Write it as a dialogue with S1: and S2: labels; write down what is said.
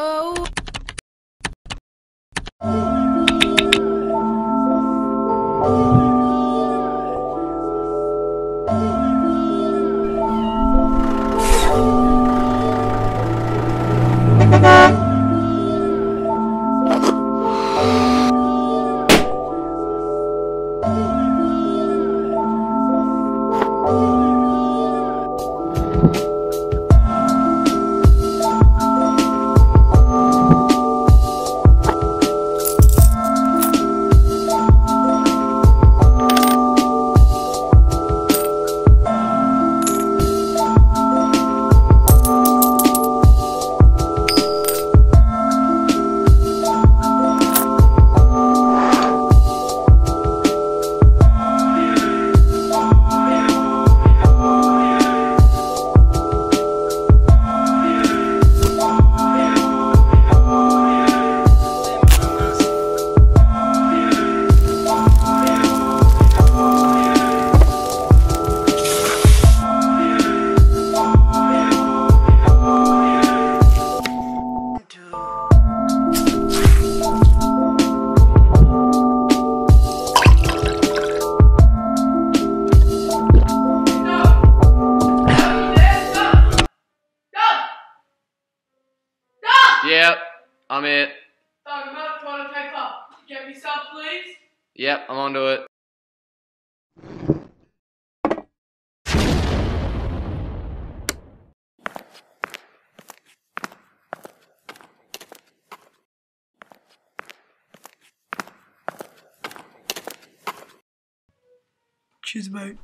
S1: Oh.
S2: Yep, I'm it.
S3: Dog, I'm out of toilet paper. Get me some, please.
S2: Yep, I'm onto it.
S3: Cheers, mate.